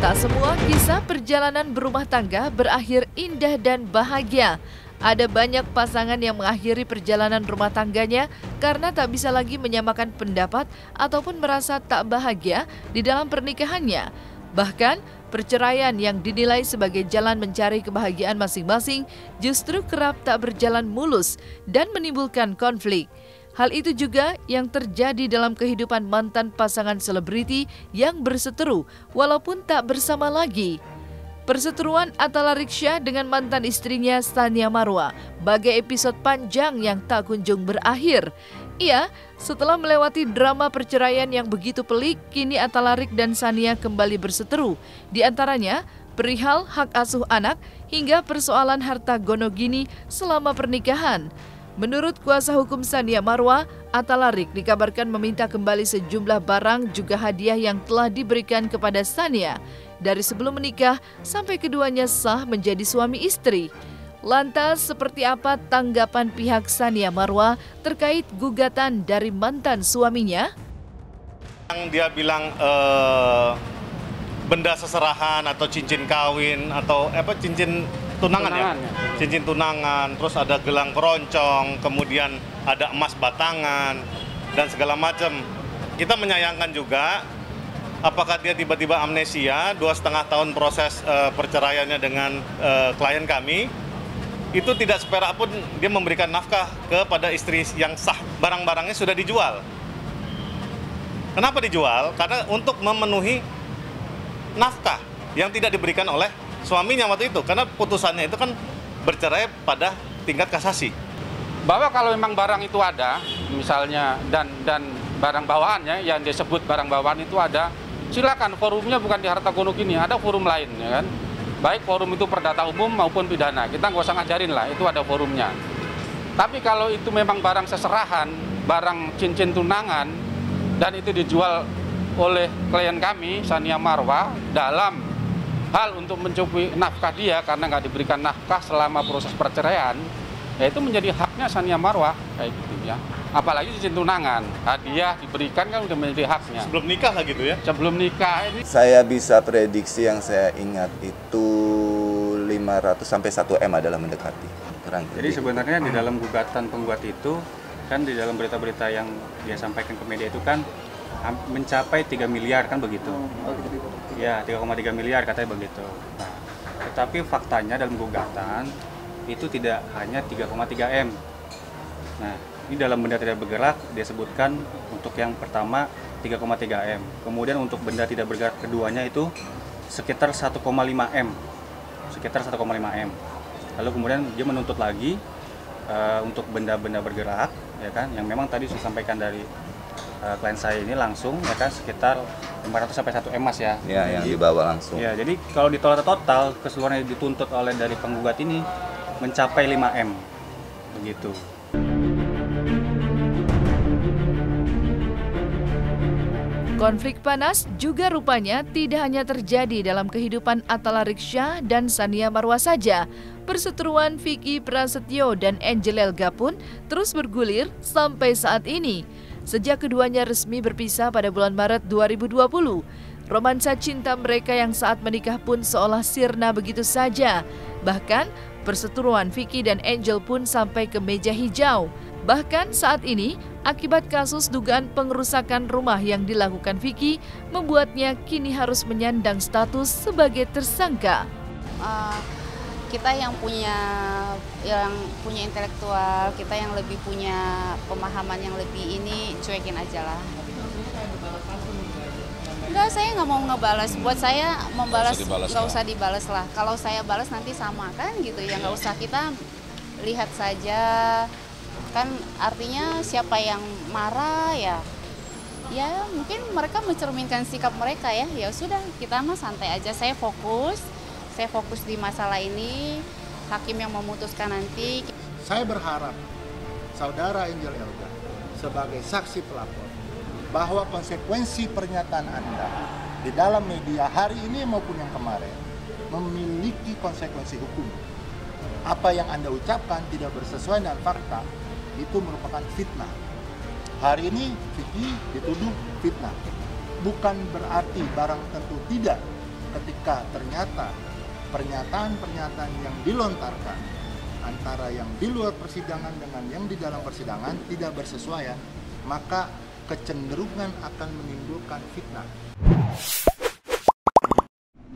Tak semua kisah perjalanan berumah tangga berakhir indah dan bahagia. Ada banyak pasangan yang mengakhiri perjalanan rumah tangganya karena tak bisa lagi menyamakan pendapat ataupun merasa tak bahagia di dalam pernikahannya. Bahkan, perceraian yang dinilai sebagai jalan mencari kebahagiaan masing-masing justru kerap tak berjalan mulus dan menimbulkan konflik. Hal itu juga yang terjadi dalam kehidupan mantan pasangan selebriti yang berseteru walaupun tak bersama lagi. Perseteruan Atala Riksya dengan mantan istrinya Sania Marwa bagai episode panjang yang tak kunjung berakhir. Ia, setelah melewati drama perceraian yang begitu pelik, kini Atalarik dan Sania kembali berseteru. Di antaranya, perihal hak asuh anak hingga persoalan harta gonogini selama pernikahan. Menurut kuasa hukum Sania Marwa, Atalarik dikabarkan meminta kembali sejumlah barang juga hadiah yang telah diberikan kepada Sania dari sebelum menikah sampai keduanya sah menjadi suami istri. Lantas seperti apa tanggapan pihak Sania Marwa terkait gugatan dari mantan suaminya? Yang dia bilang eh, benda seserahan atau cincin kawin atau apa cincin tunangan, Tunangan, ya? ya. Cincin tunangan, terus ada gelang keroncong, kemudian ada emas batangan dan segala macam. Kita menyayangkan juga apakah dia tiba-tiba amnesia dua setengah tahun proses eh, perceraiannya dengan eh, klien kami itu tidak seperak pun dia memberikan nafkah kepada istri yang sah. Barang-barangnya sudah dijual. Kenapa dijual? Karena untuk memenuhi nafkah yang tidak diberikan oleh suaminya waktu itu. Karena putusannya itu kan bercerai pada tingkat kasasi. Bahwa kalau memang barang itu ada, misalnya dan dan barang bawaannya yang disebut barang bawaan itu ada, silakan forumnya bukan di harta gunung ini, ada forum lain ya kan. Baik forum itu perdata umum maupun pidana, kita nggak usah ngajarin lah, itu ada forumnya. Tapi kalau itu memang barang seserahan, barang cincin tunangan, dan itu dijual oleh klien kami, Sania Marwa, dalam hal untuk mencukupi nafkah dia karena nggak diberikan nafkah selama proses perceraian, ya itu menjadi haknya Sania Marwa kayak gitu ya. Apalagi cincin tunangan, hadiah diberikan kan udah menjadi haknya. sebelum nikah lah gitu ya Sebelum nikah ini Saya bisa prediksi yang saya ingat itu 500 sampai 1 M adalah mendekati. Kurang Jadi lebih. sebenarnya di dalam gugatan penggugat itu kan di dalam berita-berita yang dia sampaikan ke media itu kan mencapai 3 miliar kan begitu. Ya, 3,3 miliar katanya begitu. Nah, tetapi faktanya dalam gugatan itu tidak hanya 3,3 M. Nah, ini dalam benda tidak bergerak dia sebutkan untuk yang pertama 3,3 M. Kemudian untuk benda tidak bergerak keduanya itu sekitar 1,5 M. Sekitar 1,5 M. Lalu kemudian dia menuntut lagi eh, untuk benda-benda bergerak ya kan yang memang tadi saya sampaikan dari eh, klien saya ini langsung ya kan sekitar 500 sampai 1 M Mas ya. Ya, yang dibawa langsung. Ya, jadi kalau ditolak total keseluruhan yang dituntut oleh dari penggugat ini mencapai 5 M. Begitu. Konflik panas juga rupanya tidak hanya terjadi dalam kehidupan Atala Riksya dan Sania Marwa saja. Perseteruan Vicky Prasetyo dan Angel Elga pun terus bergulir sampai saat ini. Sejak keduanya resmi berpisah pada bulan Maret 2020, romansa cinta mereka yang saat menikah pun seolah sirna begitu saja. Bahkan, perseteruan Vicky dan Angel pun sampai ke meja hijau. Bahkan saat ini, akibat kasus dugaan pengerusakan rumah yang dilakukan Vicky, membuatnya kini harus menyandang status sebagai tersangka. Eh, kita yang punya yang punya intelektual, kita yang lebih punya pemahaman yang lebih ini cuekin aja lah. Enggak, saya nggak mau ngebalas. Buat saya membalas nggak usah dibalas lah. Kalau saya balas nanti sama kan gitu. Ya nggak usah kita lihat saja. Kan artinya siapa yang marah ya ya mungkin mereka mencerminkan sikap mereka ya. Ya sudah kita mah santai aja. Saya fokus. Saya fokus di masalah ini hakim yang memutuskan nanti Saya berharap saudara Angel Elga sebagai saksi pelapor bahwa konsekuensi pernyataan Anda di dalam media hari ini maupun yang kemarin memiliki konsekuensi hukum apa yang Anda ucapkan tidak bersesuaian dengan fakta, itu merupakan fitnah. Hari ini Vicky dituduh fitnah. Bukan berarti barang tentu tidak ketika ternyata pernyataan-pernyataan yang dilontarkan antara yang di luar persidangan dengan yang di dalam persidangan tidak bersesuaian, maka kecenderungan akan menimbulkan fitnah.